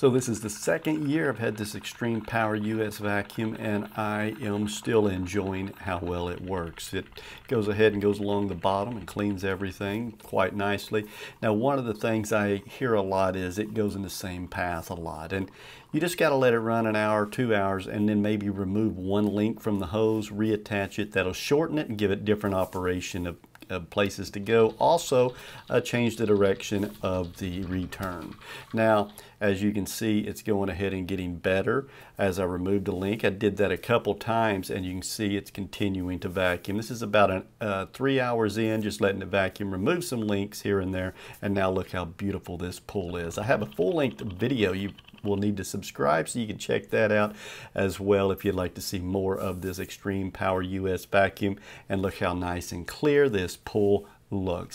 So this is the second year I've had this Xtreme Power US vacuum and I am still enjoying how well it works. It goes ahead and goes along the bottom and cleans everything quite nicely. Now one of the things I hear a lot is it goes in the same path a lot and you just got to let it run an hour, two hours, and then maybe remove one link from the hose, reattach it. That'll shorten it and give it different operation of places to go. Also, uh, change the direction of the return. Now, as you can see, it's going ahead and getting better as I removed the link. I did that a couple times and you can see it's continuing to vacuum. This is about an, uh, three hours in, just letting it vacuum, remove some links here and there, and now look how beautiful this pool is. I have a full-length video you will need to subscribe so you can check that out as well if you'd like to see more of this Xtreme Power US vacuum and look how nice and clear this pull looks.